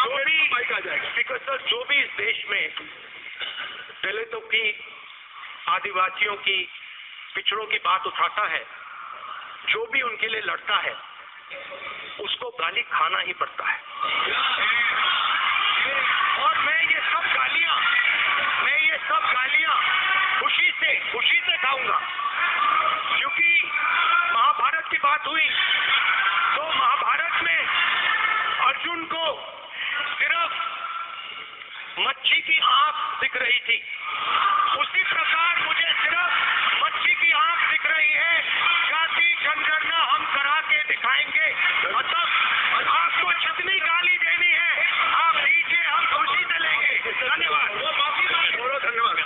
जो भी जो भी इस देश में दलितों की आदिवासियों की पिछड़ों की बात उठाता है, जो भी उनके लिए लड़ता है, उसको गाली खाना ही पड़ता है। और मैं ये सब गालियाँ, मैं ये सब गालियाँ खुशी से खुशी से खाऊँगा, क्योंकि बात हुई तो महाभारत में अर्जुन को सिर्फ़ मच्छी की आँख दिख रही थी। उसी प्रकार मुझे सिर्फ़ मच्छी की आँख दिख रही है। जाति जनगणना हम करा के दिखाएँगे। मतलब आपको छतनी गाली देनी है। आप दीजिए हम खुशी से लेंगे। धन्यवाद। धन्यवाद।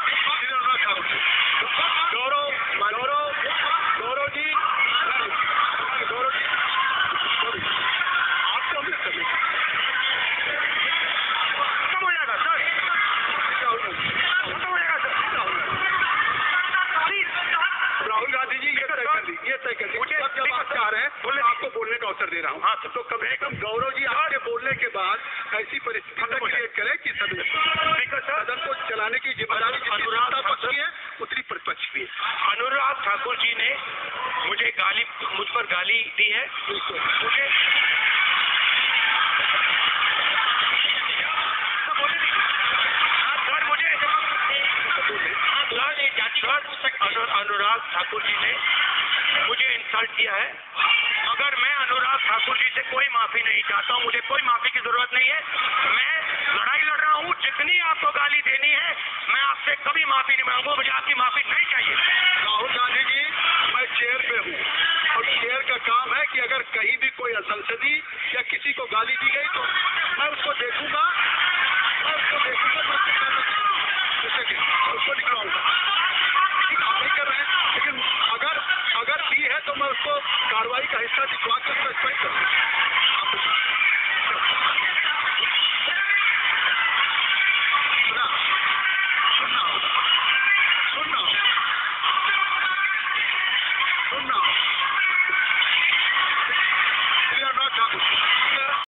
आप चाह रहे हैं बोले- आपको बोलने का अवसर दे रहा हूँ। हाँ तो कम से कम गौरव जी आपके बोलने के बाद ऐसी परिस्थिति क्रिएट करें कि सदन सदन को चलाने की ज़िम्मेदारी अनुराग पक्ष की है उतनी प्रतिपक्ष भी है। अनुराग ठाकुर जी ने मुझे गाली मुझ पर गाली दी है। मुझे नहीं। हाँ, सर, अनु- अनुराग ठाकुर जी ने मुझे इंसल्ट किया है। अगर मैं अनुराग ठाकुर जी से कोई माफ़ी नहीं चाहता हूँ, मुझे कोई माफ़ी की ज़रूरत नहीं है। मैं लड़ाई लड़ रहा हूँ, जितनी आपको गाली देनी है, मैं आपसे कभी माफ़ी नहीं मांगूँगा, मुझे आपकी माफ़ी नहीं चाहिए। राहुल गांधी जी, मैं चेयर पे हूँ और चेयर का काम है कि अगर कहीं भी कोई असंसदी या किसी को गाली दी गई तो मैं उसको देखूँगा। मैं उसको देखूँगा उसको दिखाऊँगा कर रहे हैं, लेकिन अगर अगर दी है तो मैं उसको They shut the clock up, let's